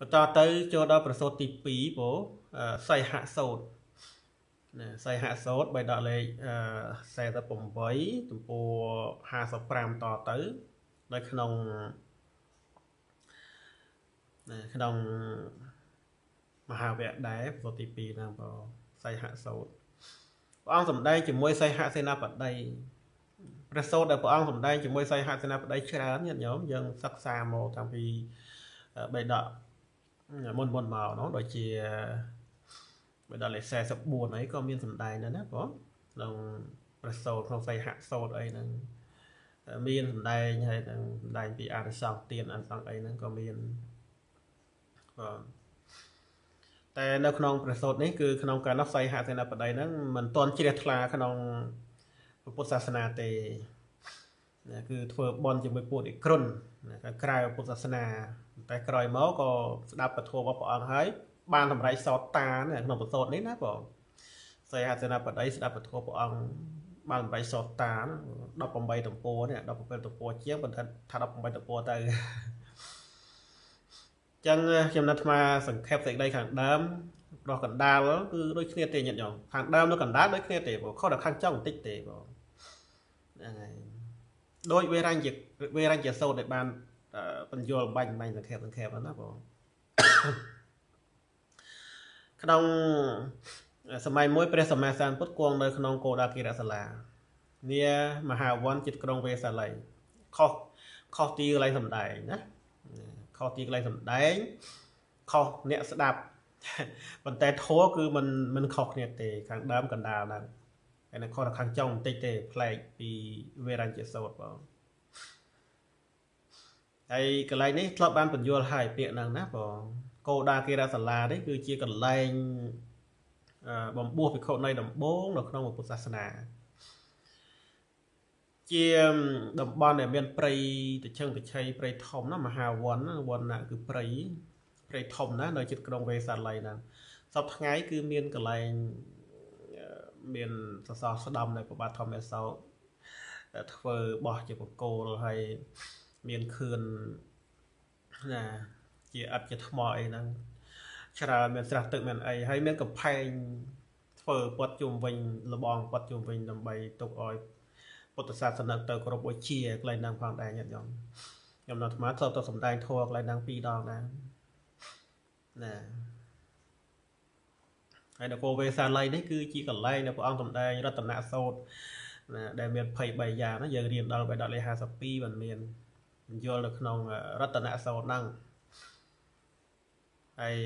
បន្តទៅចូលដល់ប្រសូតទី2ពោសីហសោតណាសីហសោតបៃដកលេខ48ទំព័រ55តទៅនៅក្នុងណាក្នុងមហាវគ្គដែរប្រសូតទី2ហ្នឹងបងសីហសោតព្រះអង្គសម្ដែងជាមួយសីហសេនាបតីព្រះសូត្រដែលព្រះអង្គសម្ដែងជាមួយសីហសេនាបតីច្រើនញាតិញោមយើងសិក្សាមកតាំងពីបេដក មុនមុនមកនោះដូចជាបេដកលេខ44អីក៏មានសម្ដែងដែរណាបងក្នុងព្រះសូត្រក្នុងសីហសូត្រអីហ្នឹងមានសម្ដែងហើយនឹងសម្ដែងពីអរិសង្ឃទានអរិសង្ឃអីហ្នឹងក៏មានបាទតែនៅក្នុងព្រះសូត្រនេះគឺក្នុងការនោះសីហសេនាបតីហ្នឹងមិនទាន់ជ្រះថ្លាក្នុងពុទ្ធសាសនាទេណាគឺធ្វើបន់ជាមួយពួកនិក្រុនណាក្រៅពុទ្ធសាសនា តែក្រោយមកក៏ស្ដាប់ពធរបស់ព្រះអង្គហើយបានសម្រេចសោតតាក្នុងប្រសូតនេះណាបងសីហសេនាបតីស្ដាប់ពធព្រះអង្គបានសម្រេចសោតតា18ទំព័រនេះ17ទំព័រជាងបន្ថិតថា18ទំព័រទៅចឹងខ្ញុំណាត់អាត្មាសង្ខេបសេចក្តីខាងដើមរស់កណ្ដាលគឺដូចគ្នាទេញាតិញោមខាងដើមនៅកណ្ដាលដូចគ្នាទេបងខុសតែខាងចុងបន្តិចទេបងហ្នឹងហើយដោយវេរញ្ញវេរញ្ញសោតដែលបាន បញ្យល់បាញ់បាញ់សង្ខេបសង្ខេបណាបងក្នុងសម័យមួយព្រះសម្មាសម្ពុទ្ធគង់នៅក្នុងគោដាគិរសាលានាមហាវ័នចិត្តក្រុងវេសាល័យខុសខុសទីកន្លែងសំដែងណាខុសទីកន្លែងសំដែងខុសអ្នកស្ដាប់ប៉ុន្តែធัวគឺมันมันខុសគ្នាទេខាងដើមកណ្ដាលហ្នឹងហើយនៅខុសខាងចុងបន្តិចទេប្លែកពីវេរញ្ញសោតបង ហើយកន្លែងនេះធ្លាប់បានបញ្យល់ឲ្យពាក្យហ្នឹងណាបងកោដាគិរសាលានេះគឺជាកន្លែងបំពោះភិក្ខុនៃដំបងនៅក្នុងពុទ្ធសាសនា ជាតំបន់ដែលមានព្រៃតិជឹងតិឆៃព្រៃធំណាមហាវ័នវ័នណាគឺព្រៃព្រៃធំណានៅជិតក្រុងវេសាល័យហ្នឹងសពថ្ងៃគឺមានកន្លែងមានសសរស្ដំនៃប្របាទធម្មសោធ្វើបោះជាបកគោលហើយ មានខឿនណាជាអត់ជាថ្មអីហ្នឹងច្រើនមានស្រះទឹកមានអីហើយមានកំផែងធ្វើព័ទ្ធជុំវិញលបងព័ទ្ធជុំវិញដើម្បីទុកឲ្យពុទ្ធសាសនិកទៅគោរពបូជាកន្លែងហ្នឹងផងដែរញាតិញោមខ្ញុំនៅអាត្មាធ្លាប់ទៅសំដែងធម៌កន្លែងហ្នឹងពីរដងដែរណាហើយនគរវេសាល័យនេះគឺជាកន្លែងដែលព្រះអង្គសម្ដែងរតនសោតណាដែលមាន23យ៉ាងណាយើងរៀនដល់បេដកលេខ52បានមាន បញ្យល់នៅក្នុងរតនសោតហ្នឹងហើយ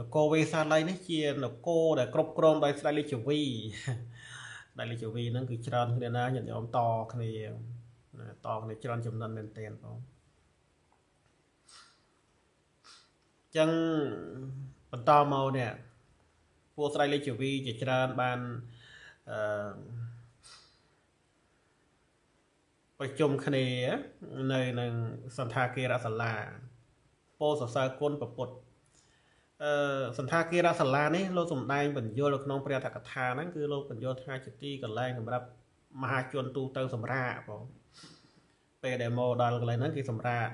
នគរវេសាល័យនេះជានគរដែលគ្រប់គ្រងដោយស្ដេចលេខជវីស្ដេចលេខជវីហ្នឹងគឺច្រើនគ្នាណាញាតិញោមតគ្នាតគ្នាច្រើនចំណិនមែនទែនបងចឹងបន្តមកនេះពួកស្រីលេខជវីជាច្រើនបានអឺ ប្រជុំគ្នានៅនឹងសន្តាគារសាលាពោសរសើរគុណប្រពុតអឺសន្តាគារសាលានេះលោកសំដែងបញ្យលនៅក្នុងព្រះធកថាហ្នឹងគឺលោកបញ្យលថាជាទីកន្លែងសម្រាប់មហាជនទូទៅសម្រាប់បងពេលដែលមកដល់កន្លែងហ្នឹងគេសម្រាប់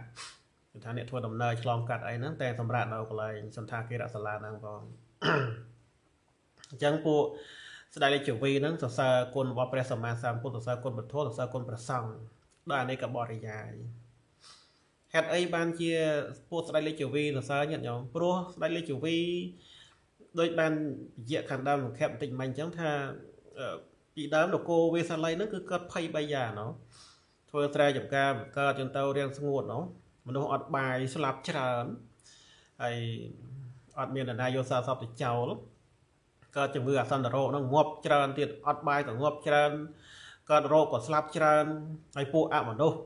គឺថាអ្នកធ្វើដំណើរឆ្លងកាត់អីហ្នឹងតែសម្រាប់នៅកន្លែងសន្តាគារសាលាហ្នឹងបងអញ្ចឹងពួក ស្ដេចលេខជវីហ្នឹងសរសើរគុណរបស់ព្រះសម្មាសម្ពុទ្ធសរសើរគុណពធសរសើរគុណព្រះសង្ឃដោយអនេកបរិយាយហេតុអីបានជាពួកស្ដេចលេខជវីសរសើរញាតិញោមព្រោះស្ដេចលេខជវីដូចបានពជាខាងដើមសង្ខេបបន្តិចមិញអញ្ចឹងថាពីដើមនគរវេសាល័យហ្នឹងគឺកើតភ័យ3យ៉ាងណោះធ្វើស្រែចម្ការកើតចន្ទៅរៀងស្ងួតណោះមនុស្សអត់បាយស្លាប់ច្រើនហើយអត់មាននរណាយកសារសពទៅចោល កើតជំងឺអាសន្នរោគហ្នឹងងាប់ច្រើនទៀតអត់បាយក៏ងាប់ច្រើនកើតរោគក៏ស្លាប់ច្រើនហើយពួកអមនុស្ស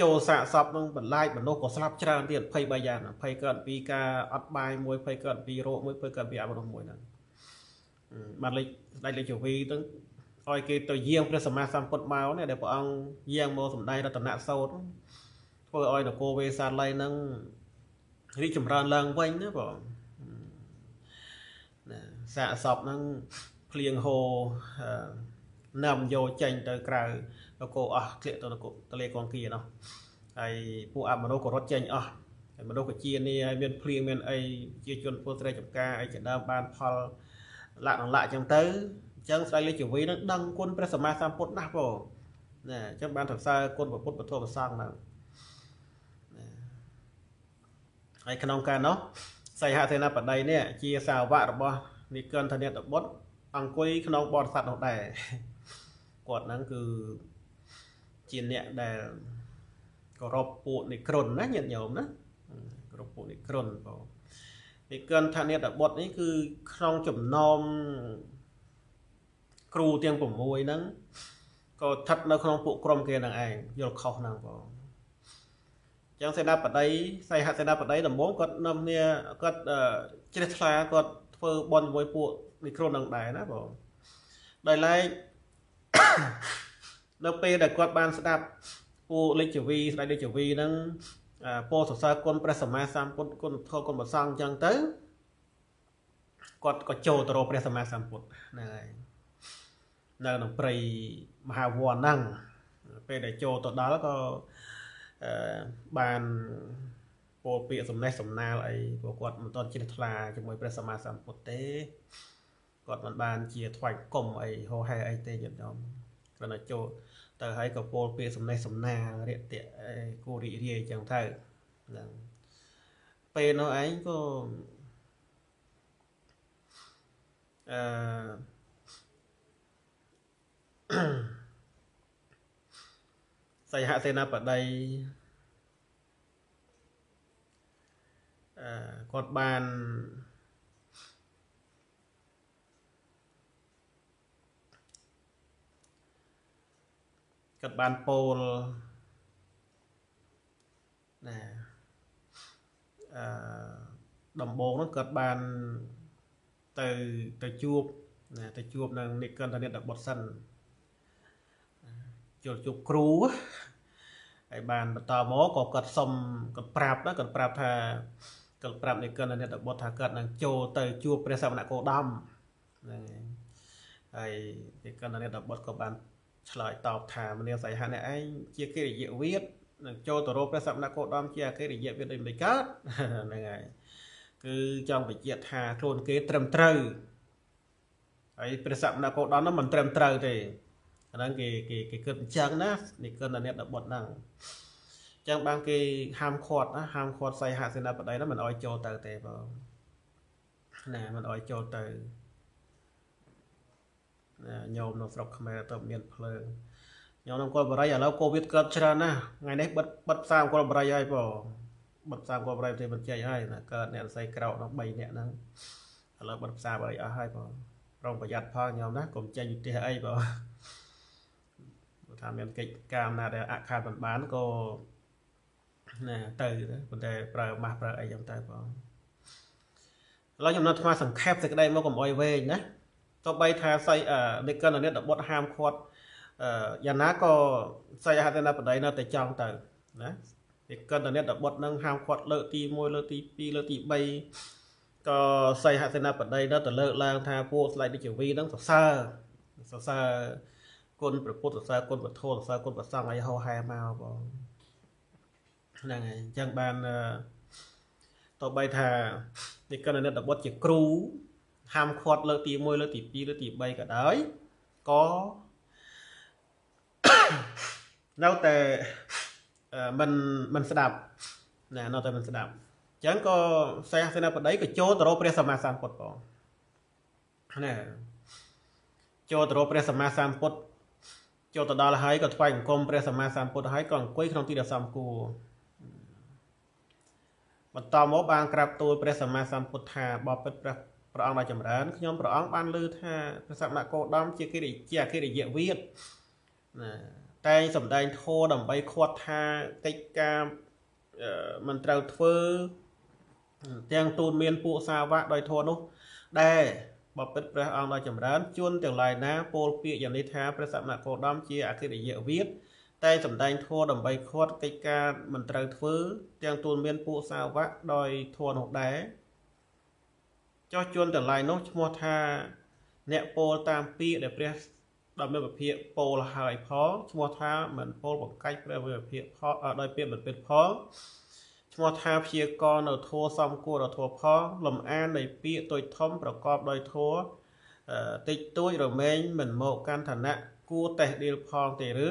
ចូលសាកសពនឹងបន្លាយមនុស្សក៏ស្លាប់ច្រើនទៀត23យ៉ាង20កើតពីការអត់បាយមួយ20កើតពីរោគមួយ20កើតពីអមនុស្សមួយហ្នឹងបានលេខស្ដេចលេខជវីទៅឲ្យគេទៅយាងព្រះសម្មាសម្ពុទ្ធមកនេះដែលព្រះអង្គយាងមកសម្ដែងរតនសោតធ្វើឲ្យនគរវេសាល័យហ្នឹងរីកចម្រើនឡើងវិញណាបងណា សាកសពហ្នឹងភ្លៀងហូរនាំយកចេញទៅក្រៅនគរអស់ធ្លាក់ទៅនគរទលេកងគីនោះហើយពួកអមនុស្សក៏រត់ចេញអស់មនុស្សកជានេះហើយមានភ្លៀងមានអីជាជនពលស្រែចម្ការអីជាដើមបានផលលក្ខណៈអញ្ចឹងទៅអញ្ចឹងស្ដេចលេខជវីនឹងដឹងគុណព្រះសម្មាសម្ពុទ្ធណាស់បងណាអញ្ចឹងបានសរសើរគុណពុទ្ធពធប្រសង្ឃហ្នឹងហើយក្នុងការនោះសីហសេនាបតីនេះជាសាវករបស់ និកន្តនិតបុត្រអង្គុយក្នុងបរិស័ទនោះដែរគាត់ហ្នឹងគឺជាអ្នកដែលគោរពពួកនិក្រុនណាញាតិញោមណាគោរពពួកនិក្រុនបងនិកន្តនិតបុត្រនេះគឺក្នុងចំណោមគ្រូទាំង6ហ្នឹងក៏ស្ថិតនៅក្នុងពួកក្រុមគេនឹងឯងយល់ខុសហ្នឹងបងចឹងសេនាបតីសៃហសេនាបតីដំបងគាត់នាំគ្នាគាត់ជ្រះថ្លាគាត់ ធ្វើបន់ជាមួយពួកមីក្រូនឹងដែរណាបងដោយឡែកនៅពេលដែលគាត់បានស្ដាប់ពួកលេខជវីស្ដេចលេខជវីហ្នឹងពោសរសើរគុណព្រះសម្មាសម្ពុទ្ធគុណធម៌គុណប្រសង្ឃអញ្ចឹងទៅគាត់ក៏ចូលទៅរកព្រះសម្មាសម្ពុទ្ធហ្នឹងហើយនៅក្នុងព្រៃមហាវ័នហ្នឹងពេលដែលចូលទៅដល់ក៏បាន ពោលពាក្យសំណេះសំណាលអីព្រោះគាត់មិនទាន់ជ្រះថ្លាជាមួយព្រះសម្មាសម្ពុទ្ធទេគាត់មិនបានជាថ្វាយគុំអីហោហែអីទេញាតិញោមគ្រាន់តែចូលទៅហើយក៏ពោលពាក្យសំណេះសំណាលរាក់ទាក់គូរីករាយចឹងទៅហ្នឹងពេលនោះឯងក៏អឺសីហសេនាបតីអឺ គាត់បានគាត់បានពោលណាអឺដំបងនោះគាត់បានទៅទៅជួបណាទៅជួបនឹងនិកន្តនិតបុត្រសិនជលជួបគ្រូហើយបានបន្តមកក៏គាត់សុំគាត់ប្រាប់ណាគាត់ប្រាប់ថា គាត់ប្រាប់និកិននិតបុត្រថាគាត់នឹងចូលទៅជួបព្រះសមណគោដមហ្នឹងហើយនិកិននិតបុត្រក៏បានឆ្លើយតបថាមនាសៃហៈនេះឯងជាកិរិយវិទ្យនឹងចូលទៅរកព្រះសមណគោដមជាអកិរិយវិទ្យដូចមិនកើតហ្នឹងហើយគឺចង់បញ្ជាក់ថាខ្លួនគេត្រឹមត្រូវហើយព្រះសមណគោដមនោះមិនត្រឹមត្រូវទេអាហ្នឹងគេគេគេគិតអញ្ចឹងណានេះគិតអ្នកដបុតហ្នឹងអញ្ចឹងបានគេហាមឃាត់ណាហាមឃាត់សៃហសេនាបតីហ្នឹងមិនអោយចូលទៅទេបងណាមិនអោយចូលទៅណាញោមនៅស្រុកខ្មែរទៅមានភ្លើងញោមនៅកុលបរិយឥឡូវកូវីដកើតច្រើនណាស់ថ្ងៃនេះបិទបិទផ្សាយកុលបរិយហើយបងបិទផ្សាយកុលបរិយទេមិនចេញហើយណាកើតអ្នកស័យក្រោកដល់3នាក់ហ្នឹងឥឡូវបិទផ្សាយបរិយអស់ហើយបងប្រុងប្រយ័ត្នផងញោមណាកុំចេញវិទេសអីបងថាមានកិច្ចការណាដែលអខាតមិនបានក៏ ណាទៅប៉ុន្តែប្រើម៉ាស់ប្រើអីចឹងទៅបងឥឡូវខ្ញុំនៅថ្មសង្ខេបសេចក្តីមកកុំអុយវែងណាទោះបីថាស័យនិកិននិតបុត្រហាមឃាត់យ៉ាងណាក៏ស័យហត្ថនបតីនៅតែចង់ទៅណានិកិននិតបុត្រនឹងហាមឃាត់លើកទី1លើកទី2លើកទី3ក៏ស័យហត្ថនបតីនៅតែលើកឡើងថាពួកស្ដេចវិជ្ជវីនឹងសរសើរសរសើរគុណព្រះពុទ្ធសាសនាគុណពធសាសនាគុណប្រសង្ឃអីហោហែមកបង ហ្នឹងហើយអញ្ចឹងបានតបីថានិកណនិតបុត្រជាគ្រូហាមឃាត់លើកទី1លើកទី2លើកទី3ក៏ដោយក៏នៅតែមិនមិនស្ដាប់ណានៅតែមិនស្ដាប់អញ្ចឹងក៏សេះសេនាបតីក៏ចូលទៅរកព្រះសម្មាសម្ពុទ្ធបងណាចូលទៅរកព្រះសម្មាសម្ពុទ្ធចូលទៅដល់ហើយក៏ថ្វាយអង្គមព្រះសម្មាសម្ពុទ្ធហើយក៏អង្គុយក្នុងទីដ៏សមគួរ បន្តមកបានក្រាបទូលព្រះសម្មាសម្ពុទ្ធថាបបិទ្ធព្រះព្រះអង្គដ៏ចម្រើនខ្ញុំព្រះអង្គបានលើថាព្រះសម្មាគោដមជាកិរិជាអកិរិយវិទ្យណាតែងសម្ដែងធម៌ដើម្បីខាត់ថាកិច្ចការមិនត្រូវធ្វើទាំងទូនមានពួកសាវកដោយធម៌នោះ ដែរបបិទ្ធព្រះអង្គដ៏ចម្រើនជួនទាំងឡាយណាពោលពាក្យយ៉ាងនេះថាព្រះសមណគោដមជាអគិរិយវិទ្យ តែសម្ដែងធัวដើម្បីខាត់កិច្ចការមិនត្រូវធ្វើទាំងទូនមានពួកសាវកដោយធัวនោះដែរចោះជួនទាំងឡាយនោះឈ្មោះថាអ្នកពោលតាមពាក្យដែលព្រះដោយមានវិភាកពោលហើយផងឈ្មោះថាមិនពោលបង្កាច់ព្រះវិភាកផងដោយពាក្យមិនពិតផង ឈ្មោះថាព្យាករនៅធัวសំគួរនៅធัวផងលំអាននៃពាក្យទុយធំប្រកបដោយធัวតិចតួចរមែងមិនមកកាន់ឋានៈគួរតេះដៀលផងទេឬ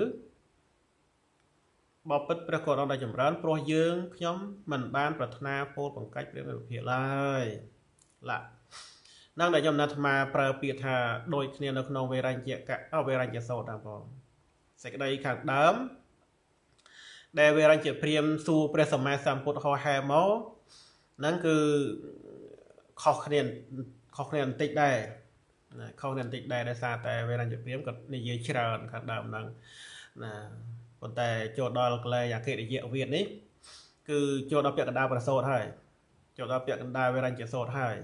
បបិទ្ធព្រះករុណាចម្រើនព្រោះយើងខ្ញុំមិនបានប្រាថ្នាពោលបង្កាច់ព្រះវិភាកឡើយឡានឹងដែលខ្ញុំណាត់អាត្មាប្រើពាក្យថាដូចគ្នានៅក្នុងវេរញ្ញកៈវេរញ្ញសោតតាមបងសេចក្តីខាងដើមដែលវេរញ្ញព្រាមសួរព្រះសម្មាសម្ពុទ្ធហោហែមកហ្នឹងគឺខុសគ្នាខុសគ្នាបន្តិចដែរខុសគ្នាបន្តិចដែរដោយសារតែវេរញ្ញព្រាមក៏និយាយច្រើនខាងដើមហ្នឹងណា ប៉ុន្តែចូលដល់កលែងអកិរិយវិទ្យនេះគឺចូលដល់ពាក្យកណ្ដាលប្រសូតហើយចូលដល់ពាក្យកណ្ដាលវេរញ្ញសោតហើយ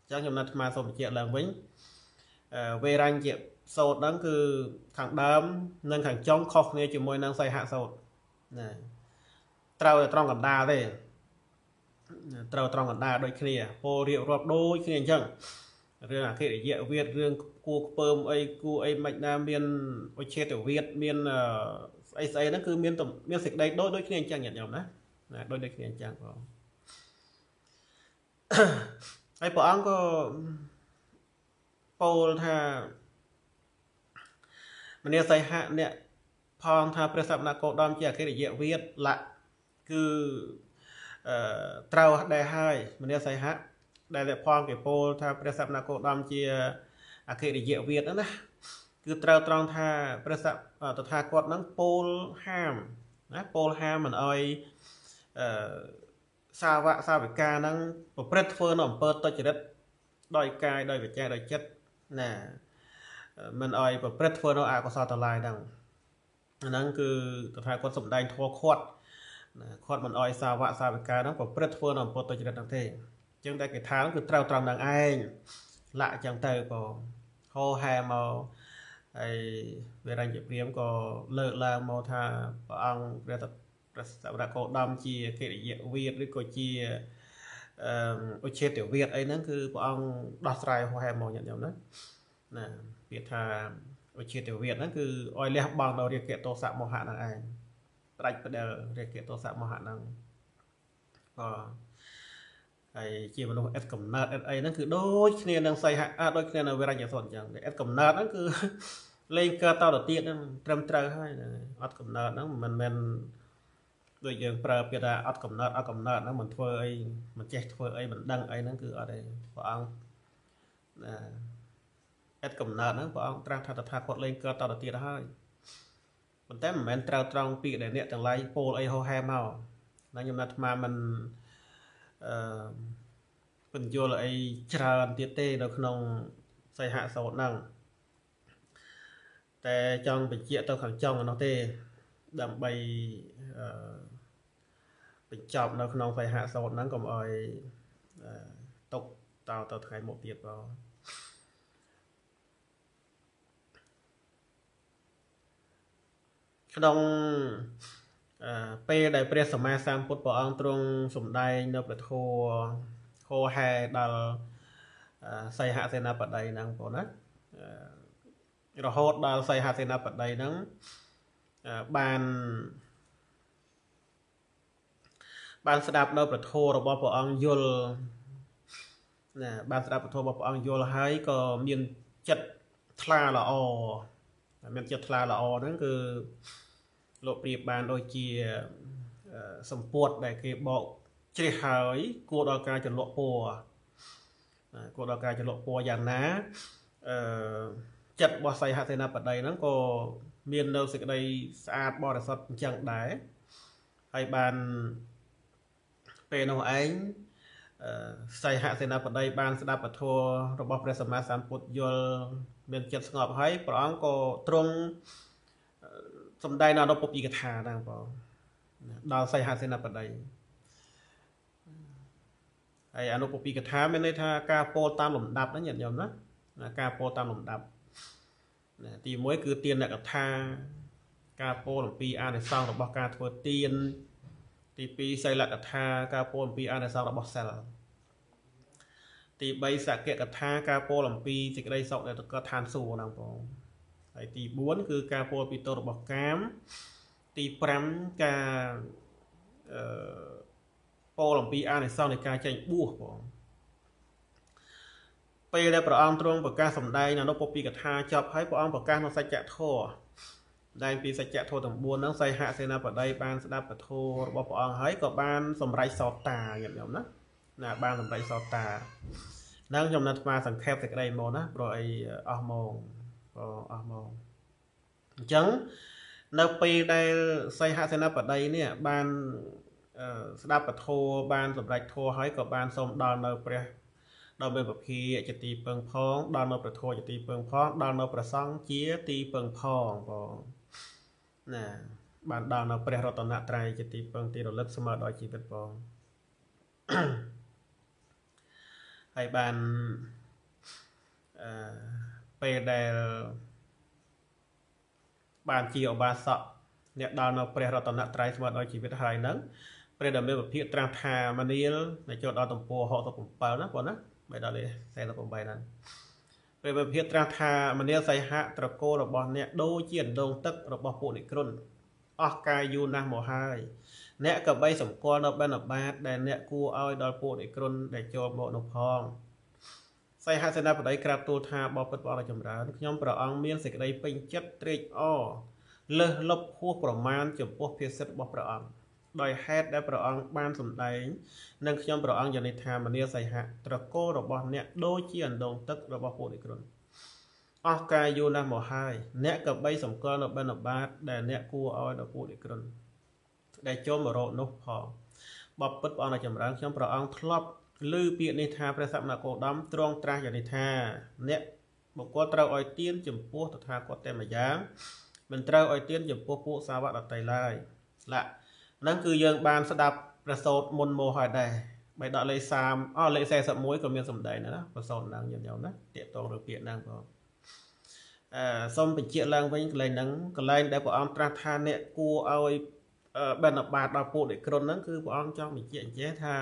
អញ្ចឹងខ្ញុំណាត់អាត្មាសូមបញ្ជាក់ឡើងវិញវេរញ្ញសោតហ្នឹងគឺខាងដើម និងខាងចុងខុសគ្នាជាមួយនឹងសីហសោតណាត្រូវតែត្រង់កណ្ដាលទេត្រូវត្រង់កណ្ដាលដូចគ្នាពោលរៀបរាប់ដូចគ្នាអញ្ចឹងរឿងអគិរិយវិទ្យរឿងគួខ្ពើមអីគួអីមិនណាមានឧច្ឆេទវិទ្យមាន ស្អីស្អីហ្នឹងគឺមានមានសេចក្តីដូចដូចគ្នាអញ្ចឹងញាតិញោមណាណាដូចដូចគ្នាអញ្ចឹងបងហើយព្រះអង្គក៏ពោលថាមនីសីហៈអ្នកផងថាព្រះសវនគោដមជាអគ្គរិយវិទ្យលៈគឺអឺត្រូវដែរហើយមនីសីហៈដែលផងគេពោលថាព្រះសវនគោដមជាអគ្គរិយវិទ្យហ្នឹងណា គឺត្រូវត្រង់ថាព្រះសតថាគតហ្នឹងពោលហាមណាពោលហាមមិនអោយអឺសាវកសាវិកាហ្នឹងប្រព្រឹត្តធ្វើនៅអំពើទុច្ចរិតដោយកាយដោយវិចារដោយចិត្តណាមិនអោយប្រព្រឹត្តធ្វើនៅអកុសលតឡាយហ្នឹងហ្នឹងគឺតថាគតសំដែងធัวខាត់ណាខាត់មិនអោយសាវកសាវិកាហ្នឹងប្រព្រឹត្តធ្វើនៅអំពើទុច្ចរិតហ្នឹងទេអញ្ចឹងតែគេថាគឺត្រូវត្រង់នឹងឯងលាក់អញ្ចឹងទៅបងហោហែមក ហើយវិរញ្ញព្រាមក៏លើកឡើងមកថាព្រះអង្គព្រះព្រះសវរកោដំជាកិរិយវិទ្យឬក៏ជាអឺឧច្ឆេទវិទ្យអីហ្នឹងគឺព្រះអង្គដោះស្រាយហោហែមកញាតិញោមណាណាពាក្យថាឧច្ឆេទវិទ្យហ្នឹងគឺឲ្យលះបង់ដល់រាគៈទោសៈមោហៈហ្នឹងឯងផ្ដាច់ផ្ដិលរាគៈទោសៈមោហៈហ្នឹងក៏ ហើយជាមនុស្សអិតកំណើតអិតអីហ្នឹងគឺដូចគ្នានឹងសៃហៈដូចគ្នានៅវិរញ្ញសុនអញ្ចឹងអិតកំណើតហ្នឹងគឺលេងកើតតទៅទៀតហ្នឹងត្រឹមត្រូវហើយអត់កំណើតហ្នឹងមិនមែនដូចយើងប្រើពាក្យថាអត់កំណត់អត់កំណត់ហ្នឹងមិនធ្វើអីមិនចេះធ្វើអីមិនដឹងអីហ្នឹងគឺអត់ទេព្រះអង្គណាអត់កំណត់ហ្នឹងព្រះអង្គត្រាស់ថាតថាគាត់លេងកើតតទៅទៀតហើយប៉ុន្តែមិនមែនត្រូវត្រង់ពាក្យដែលអ្នកទាំងឡាយពោលអីហោហែមកណាខ្ញុំណាត់អាត្មាមិន អឺពន្យល់អីច្រើនទៀតទេ នៅក្នុងសីហសោតហ្នឹងតែចង់បញ្ជាក់ទៅខាងចុងនោះទេ ដើម្បីអឺបញ្ចប់នៅក្នុងសីហសោតហ្នឹងកុំឲ្យຕົកតទៅថ្ងៃមុខទៀតបងក្នុង ពេលដែលព្រះសម្មាសម្ពុទ្ធព្រះអង្គទ្រង់សម្ដែងនៅព្រះធម៌ហោហែដល់សីហសេនាបតីហ្នឹងបងណារហូតដល់សីហសេនាបតីហ្នឹងបានបានស្ដាប់នៅប្រធមរបស់ព្រះអង្គយល់ណាបានស្ដាប់ប្រធមរបស់ព្រះអង្គយល់ហើយក៏មានចិត្តថ្លាល្អមានចិត្តថ្លាល្អហ្នឹងគឺ លោកប្រៀបបានដូចជាសម្ពុតដែលគេបោកជ្រះហើយគួរដល់ការចន្លក់ពណ៌គួរដល់ការចន្លក់ពណ៌យ៉ាងណាអឺចិត្តរបស់សៃហសេនាបតីហ្នឹងក៏មាននៅសេចក្តីស្អាតបរិសុទ្ធអញ្ចឹងដែរហើយបានពេលនោះឯងសៃហសេនាបតីបានស្ដាប់ពធរបស់ព្រះសម្មាសម្ពុទ្ធយល់មានចិត្តស្ងប់ហើយព្រះអង្គក៏ទ្រង់ សំដែងនៅអនុពពីកថាដែរបងដល់សៃហសេនាបតីហើយអនុពពីកថាមានន័យថាការពោលតាមលំដាប់ណាញាតិញោមណាការពោលតាមលំដាប់ណាទី1គឺទានកថា ការពោលអំពីអានិសង្សរបស់ការធ្វើទានទី2សីលកថា ការពោលអំពីអានិសង្សរបស់សិលទី3សកកថា ការពោលអំពីសេចក្តីសុខដែលទៅកើតឋានសួគ៌ហ្នឹងបង ហើយទី4គឺការពោលពីទោសរបស់កាម ទី5ការអឺពោលអំពីអានិសង្សនៃការចេញបួសបងពេលដែលព្រះអង្គទ្រង់ប្រកាសសម្ដែងនៅពុពីកថាចប់ហើយព្រះអង្គប្រកាសនៅសច្ចធម៌ដែលពីសច្ចធម៌ទាំង4ហ្នឹងសីហសេនាបតីបានស្ដាប់ពធរបស់ព្រះអង្គហើយក៏បានសម្រេចសោតាញាតិញោមណាណាបានសម្រេចសោតានឹងខ្ញុំនៅស្មាសង្ខេបសេចក្តីមកណាព្រោះអីអស់ម៉ោងក៏ អស់ម៉ោងអញ្ចឹងនៅពេលដែលសីហសេនាបតីនេះបានស្ដាប់ពធបានសម្រេចធម៌ហើយក៏បានសូមដល់នៅព្រះដល់មេពភាជាទីពឹងផងដល់នៅប្រធមជាទីពឹងផងដល់នៅប្រសង់ជាទីពឹងផងបងណាបានដល់នៅព្រះរតនត្រ័យជាទីពឹងទីរលឹកស្មើដល់ជីវិតបងហើយបានអឺ ពេលដែលបានជាឧបាសកអ្នកដល់នៅព្រះរតនត្រ័យស្មើដល់ជីវិតហើយហ្នឹងព្រះដ៏មានពភាកត្រាស់ថាមនាលដែលចូលដល់ទំព័រ67ណាបងណាបែរដល់លេខ48ហ្នឹងព្រះវិភាកត្រាស់ថាមនាលសីហៈត្រកូលរបស់អ្នកដូចជាអណ្ដូងទឹករបស់ពួកនិក្រុនអស់កាយយូរណាស់មកហើយអ្នកក៏បីសម្គាល់នៅបិណ្ឌបាតដែលអ្នកគួរឲ្យដល់ពួកនិក្រុនដែលចូលមកនោះផង សីហសេនាបតីក្រាបទូលថាបបិទ្ធព្រះអង្គចម្រើនខ្ញុំព្រះអង្គមានសេចក្តីពេញចិត្តត្រេកអរលើសលប់ហួសប្រមាណចំពោះភាសិទ្ធរបស់ព្រះអង្គដោយហេតុដែលព្រះអង្គបានសម្ដែងនិងខ្ញុំព្រះអង្គយ៉ាងនេះថាមនាសីហៈត្រកូលរបស់អ្នកដូចជាអណ្ដូងទឹករបស់ពួកនិក្រុនអស់កាយយូរណាស់មកហើយអ្នកក៏បីសម្គាល់នៅបិណ្ឌបាតដែលអ្នកគួរឲ្យដល់ពួកនិក្រុនដែលចូលមករកនោះផងបបពិតព្រះអង្គចម្រើនខ្ញុំព្រះអង្គធ្លាប់ ឮពាក្យនេះថាព្រះសមណគោតមទ្រង់ត្រាស់យ៉ាងនេះថា អ្នកបុគ្គលត្រូវឲ្យទៀនចំពោះតថាគតតែម្យ៉ាងមិនត្រូវឲ្យទៀនចំពោះពួកសាវកដតីឡើយស្លាក់ហ្នឹងគឺយើងបានស្ដាប់ប្រសូតមុនមកហើយដែរបើដកលេខ30អលេខ41ក៏មានសម្ដែងដែរណាប្រសូតហ្នឹងញញោមណាតាកតងរឿងពាក្យហ្នឹងបងអឺសូមបញ្ជាក់ឡើងវិញកន្លែងហ្នឹងកន្លែងដែលព្រះអង្គត្រាស់ថាអ្នកគួរឲ្យបិណ្ឌបាតដល់ពួកនិក្រុនហ្នឹងគឺព្រះអង្គចង់បញ្ជាក់អញ្ចេះថា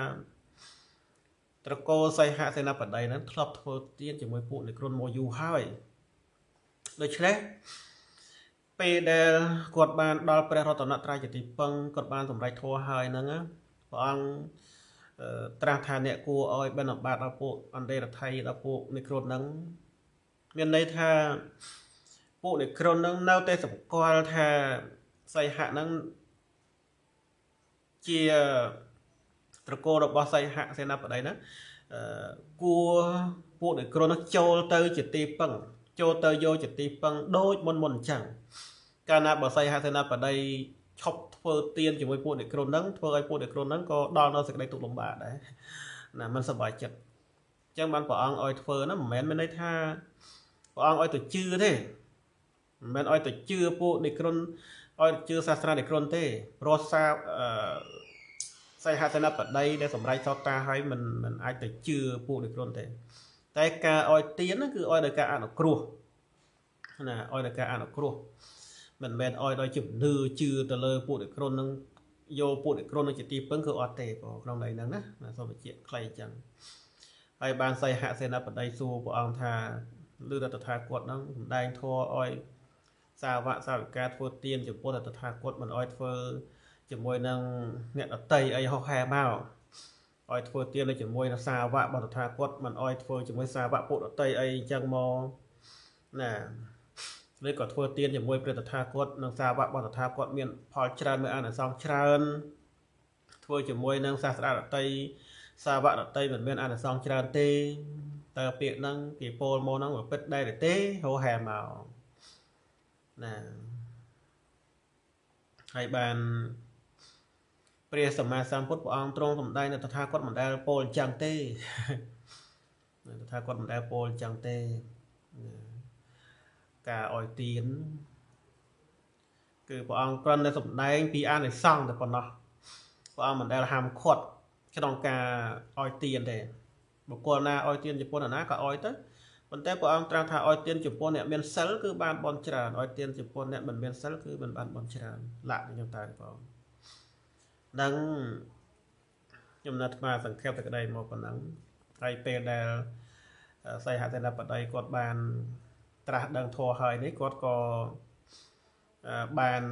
ត្រកូលសីហសេនាបតីហ្នឹងធ្លាប់ធ្វើទានជាមួយពួកនិក្រុនមកយូរហើយដូច្នេះពេលដែលគាត់បានដល់ព្រះរតនត្រ័យជាទីពឹងគាត់បានសម្រេចធម៌ហើយហ្នឹងព្រះអង្គត្រាស់ថាអ្នកគួរឲ្យបិណ្ឌបាតដល់ពួកអន្តេរដ្ឋីដល់ពួកនិក្រូនហ្នឹងមានន័យថាពួកនិក្រូនហ្នឹងនៅតែសម្គាល់ថាសីហៈហ្នឹងជា ត្រកូលរបស់សីហៈសេនាបតីហ្នឹងគួរពួកនិក្រូនហ្នឹងចូលទៅជាទីពឹងចូលទៅយកជាទីពឹងដូចមុនមុនអញ្ចឹងកាលណាបើសីហសេនាបតីឈប់ធ្វើទៀនជាមួយពួកអ្នកក្រុនហ្នឹងធ្វើឲ្យពួកអ្នកក្រុនហ្នឹងក៏ដល់នៅសេចក្តីទុក្ខលំបាកដែរណាมันសប្បាយចិត្តអញ្ចឹងបានព្រះអង្គឲ្យធ្វើហ្នឹងមិនមែនមានន័យថាព្រះអង្គឲ្យទៅជឿទេមិនមែនឲ្យទៅជឿពួកអ្នកក្រុនឲ្យជឿសាសនាអ្នកក្រុនទេព្រោះសា សីហសេនាបតីដែលសម្រេចសតតាឲ្យមិនមិនអាចទៅជឿពួកអ្នកក្រុនទេ តែការឲ្យទៀនគឺឲ្យដោយការអនុគ្រោះណាឲ្យដោយការអនុគ្រោះមិនមែនឲ្យដោយជំនឿជឿទៅលើពួកអ្នកក្រុននឹងយកពួកអ្នកក្រុននឹងជាទីពឹងគឺអត់ទេបងក្នុងន័យហ្នឹងណាណាសូមបញ្ជាក់ខ្លីអញ្ចឹងហើយបានសីហសេនាបតីសួរព្រះអង្គថាឬតថាគតហ្នឹងសំដែងធัวឲ្យសាវកសាវិកាធ្វើទៀនចំពោះតថាគតមិនឲ្យធ្វើ ជាមួយនឹងអ្នកដតីអីហោះហែមកឲ្យធ្វើទៀននៅជាមួយនឹងសាវកបតថាគតមិនឲ្យធ្វើជាមួយសាវកពុទ្ធតីអីអញ្ចឹងមកណាឬក៏ធ្វើទានជាមួយព្រះតថាគតនិងសាវករបស់តថាគតមានផលច្រើនមានអានិសង្សច្រើនធ្វើជាមួយនឹងសាស្ត្រារតីសាវករតីមិនមានអានិសង្សច្រើនទេតើពាក្យហ្នឹងគេពោលមកហ្នឹងពិតដែរទេហៅហែមកណាហើយបាន ព្រះសម្មាសម្ពុទ្ធព្រះអង្គទ្រង់សម្ដែងនៅតថាគតមិនដែលពោលអញ្ចឹងទេតថាគតមិនដែលពោលអញ្ចឹងទេការអោយទៀនគឺព្រះអង្គគ្រាន់តែសម្ដែង ពីអានិសង្សតែប៉ុណ្ណោះព្រះអង្គមិនដែលហាមឃាត់ក្នុងការអោយទៀនទេបុគ្គលណាអោយទៀនចំពោះណាក៏អោយទៅប៉ុន្តែព្រះអង្គត្រាស់ថាអោយទៀនចំពោះអ្នកមានសិលគឺបានបន់ច្រើនអោយទៀនចំពោះអ្នកមិនមានសិលគឺមិនបានបន់ច្រើនលាក់យ៉ាងតែបង នឹងខ្ញុំណាត់ស្មាសង្ខេបតែក្តីមកប៉ុណ្ណឹងហើយពេលដែលសីហសេនាបតីគាត់បាន ត្រាស់ដឹងធម៌ហើយនេះគាត់ក៏បាន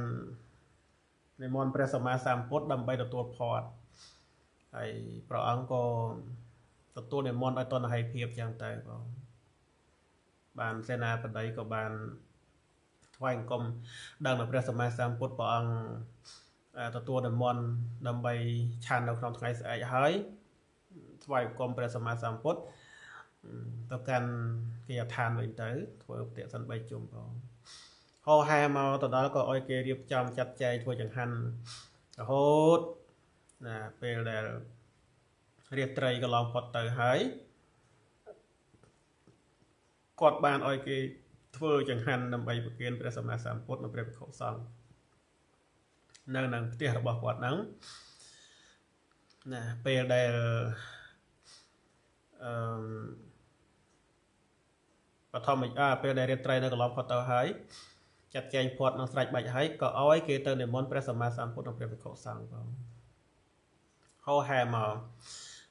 និមន្តព្រះសម្មាសម្ពុទ្ធដើម្បីទទួលផាត់ហើយព្រះអង្គក៏ទទួលនិមន្តឲ្យតនហៃភាពចឹងទៅបងបានសេនាបតីក៏បានថ្វាយអង្គមដឹងនៅព្រះសម្មាសម្ពុទ្ធព្រះអង្គ ទទួលនិមន្តដើម្បីឆាននៅក្នុងថ្ងៃស្អែកហើយថ្វាយអង្គមព្រះសម្មាសម្ពុទ្ធទៅកាន់គេឋានវិញទៅ ធ្វើប្រតិសិន3ជុំផងហោហែមកទៅដល់ក៏ឲ្យគេរៀបចំចាត់ចែងធ្វើចង្ហាន់រហូតណាពេលដែលរាត្រីកន្លងផុតទៅហើយគាត់បានឲ្យគេធ្វើចង្ហាន់ដើម្បីប្រគេនព្រះសម្មាសម្ពុទ្ធនិងព្រះភិក្ខុសង្ឃ នៅក្នុងផ្ទះរបស់គាត់ហ្នឹងណាពេលដែលអឺបឋមអាពេលដែលរាត្រីនៅកន្លងផុតទៅហើយចាត់ចែងផាត់នឹងស្រេចបាច់ហើយក៏ឲ្យគេទៅនិមន្តព្រះសម្មាសម្ពុទ្ធនិងព្រះភិក្ខុសង្ឃផងហោហែមក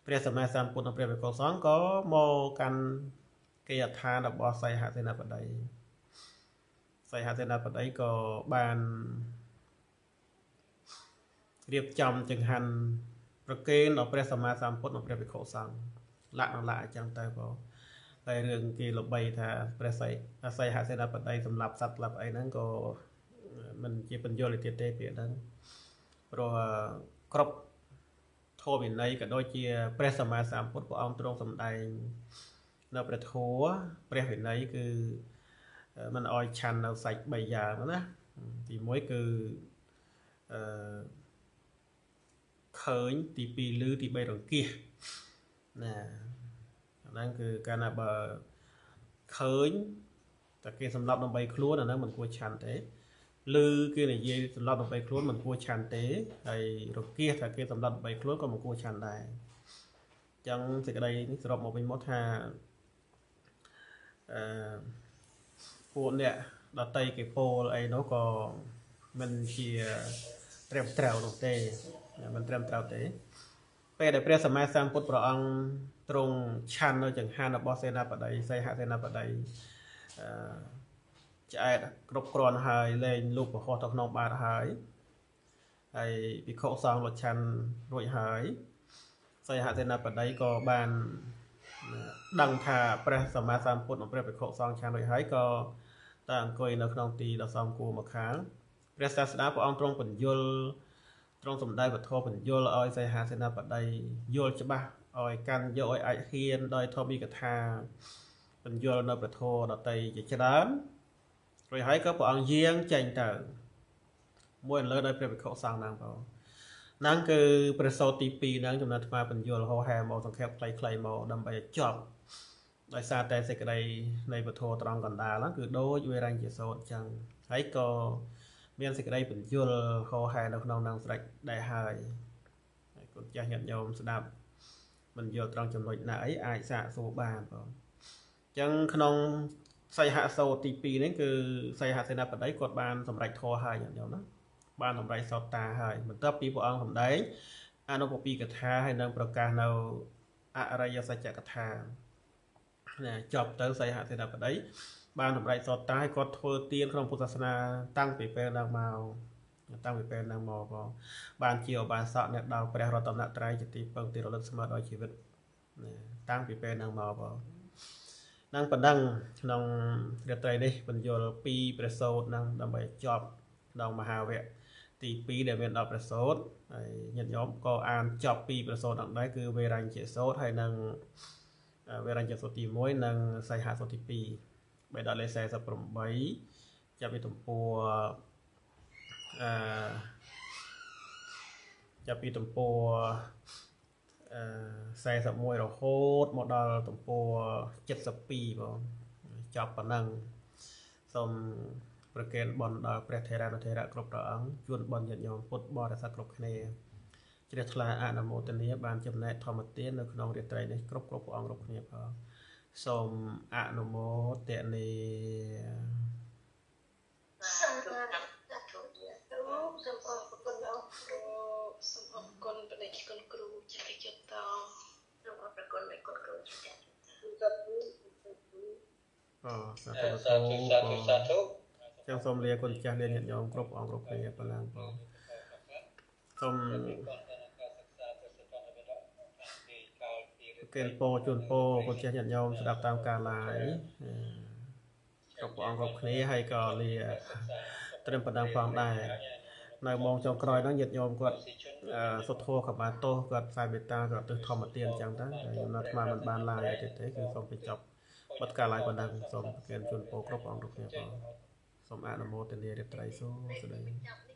ព្រះសម្មាសម្ពុទ្ធនិងព្រះភិក្ខុសង្ឃក៏មកកាន់គេអដ្ឋានរបស់សីហសេនាបតីសីហសេនាបតីក៏បាន រៀបចំចង្ហាន់ប្រគេនដល់ព្រះសម្មាសម្ពុទ្ធនិងព្រះភិក្ខុសង្ឃលក្ខណៈអញ្ចឹងទៅបងតែរឿងគេល្បីថាព្រះសីអាស័យហសេនាបតីសម្រាប់សត្វស្លាប់អីហ្នឹងក៏មិនជាបញ្យលទៀតទេពាក្យហ្នឹងព្រោះគ្រប់ធម៌វិន័យក៏ដូចជា ព្រះសម្មាសម្ពុទ្ធព្រះអង្គទ្រង់សម្ដែងនៅព្រះធម៌ព្រះវិន័យគឺมันអោយឆាន់នៅសាច់3យ៉ាងណាទី1គឺអឺ ឃើញទី2ឮទី3រង្គៀសណាហ្នឹងគឺកាលណាបើឃើញតែគេសម្លាប់ដើម្បីខ្លួនអាហ្នឹងមិនគួរឆាន់ទេឬគេនិយាយសម្លាប់ដើម្បីខ្លួនមិនគួរឆាន់ទេហើយរគាសថាគេសម្លាប់ដើម្បីខ្លួនក៏មិនគួរឆាន់ដែរអញ្ចឹងសេចក្តីនេះសរុបមកវិញមកថាអឺពួកអ្នកដតីគេពោលអីនោះក៏មិនជាត្រឹមត្រូវនោះទេ មិនត្រឹមត្រូវទេ ពេលដែលព្រះសម្មាសម្ពុទ្ធព្រះអង្គទ្រង់ឆាន់នៅចង្ហាន់របស់សេនាបតីសីហសេនាបតីអឺឆ្អែតគ្រប់គ្រាន់ហើយលែងលូកប្រហោះទៅក្នុងបាតហើយហើយភិក្ខុសង្ឃលុឆាន់រួចហើយសីហសេនាបតីក៏បានដឹងថាព្រះសម្មាសម្ពុទ្ធនិងព្រះភិក្ខុសង្ឃឆាន់រួចហើយក៏តែអង្គុយនៅក្នុងទីដ៏សមគួរមកខាងព្រះសាស្តាព្រះអង្គទ្រង់បញ្យល ទ្រង់សម្ដែងពធបញ្យលឲ្យសីហាសេនាបតីយល់ច្បាស់ឲ្យកាន់យកឲ្យអាចហ៊ានដោយធម្មីកថាបញ្យលនៅប្រធរដតីជាច្រើនរួចហើយក៏ព្រះអង្គយាងចេញទៅមួយលើដោយព្រះវិខុសង្ឃហ្នឹងបងហ្នឹងគឺព្រះសោតទី2ហ្នឹងចំណុចថ្មបញ្យលហោហែមកសង្ខេបខ្លីៗមកដើម្បីឲ្យចប់ដោយសារតែសេចក្តីនៃពធត្រង់កណ្ដាលហ្នឹងគឺដូចវេរញ្ញជាសោតអញ្ចឹងហើយក៏ មានសេចក្តីបញ្យលហោហែនៅក្នុងនឹងស្រេចដែរហើយហើយកូនចាស់ញាតិញោមស្ដាប់មិនយល់ត្រង់ចំណុចណាអីអាចសាកសួរបានបងអញ្ចឹងក្នុងសីហសោទី2នេះគឺសីហសេនាបតីគាត់បានសម្រេចធរហើយញាតិញោមណាបានសម្រេចសោតតាហើយបន្ទាប់ពីព្រះអង្គសម្ដែងអនុពពីកថាហើយនឹងប្រកាសនៅអរិយសច្ចកថាណាចប់ទៅសីហសេនាបតី បានសម្រេចសតតាឲ្យគាត់ធ្វើទានក្នុងពុទ្ធសាសនាតាំងពីពេលហ្នឹងមកតាំងពីពេលហ្នឹងមកបងបានជាឧបាសកអ្នកដល់ព្រះរតនត្រ័យជាទីពឹងទីរលឹកស្មើដល់ជីវិតតាំងពីពេលហ្នឹងមកបងនឹងបណ្ដឹងក្នុងរាត្រីនេះបញ្យលពីព្រះសោតនឹងដើម្បីចប់ក្នុងមហាវគ្គទី2ដែលមាន10ព្រះសោតហើយញាតិញោមក៏អានចប់ពីព្រះសោតហ្នឹងដែរគឺវេរញ្ញជាសោតហើយនឹងវេរញ្ញជាសោតទី1និងសីហសោតទី2 បេដកលេខ48ចាប់ពីទំព័រអឺចាប់ពីទំព័រអឺ41រហូតមកដល់ទំព័រ72បងចប់ប៉ុណ្ណឹងសូមប្រគេនបន់ដល់ព្រះថេរានុថេរៈគ្រប់ព្រះអង្គជួនបន់ញាតិញោមពុទ្ធបរិស័ទគ្រប់គ្នាជ្រះថ្លាអនុមោទនាបានចំណែកធម្មទាននៅក្នុងរាត្រីនេះគ្រប់គ្រប់ព្រះអង្គគ្រប់គ្នាផង សូមអនុមោទនាសូមអរគុណសូមអរគុណលោកគ្រូសូមអរគុណបដិគុណគ្រូចាស់យុត្តសូមអរគុណបដិគុណគ្រូចាស់យុត្តអូសាធុសាធុសាធុសាធុចាំសូមលាគុណចាស់លាញាតិញោមគ្រប់អង្គគ្រប់គ្នាប៉ុណ្ណឹងបងសូម កេនពោជូនពោកូនចេះញាតិញោមស្ដាប់តាមការឡាយគ្រប់ព្រះអង្គគ្រប់គ្នាហើយក៏លាត្រឹមប៉ុណ្ណឹងផងដែរនៅម៉ោងចុងក្រោយហ្នឹងញាតិញោមគាត់សុទ្ធធរកបាទោសគាត់ផ្សាយមេត្តាគាត់ទិសធម្មទានអញ្ចឹងទៅហើយខ្ញុំនៅអាត្មាមិនបានឡាយអីទេទេគឺសូមបញ្ចប់បទការឡាយប៉ុណ្ណឹងសូមប្រគេនជូនពរគ្រប់ព្រះអង្គគ្រប់គ្នាផងសូមអនុមោទនារាត្រីសួស្តី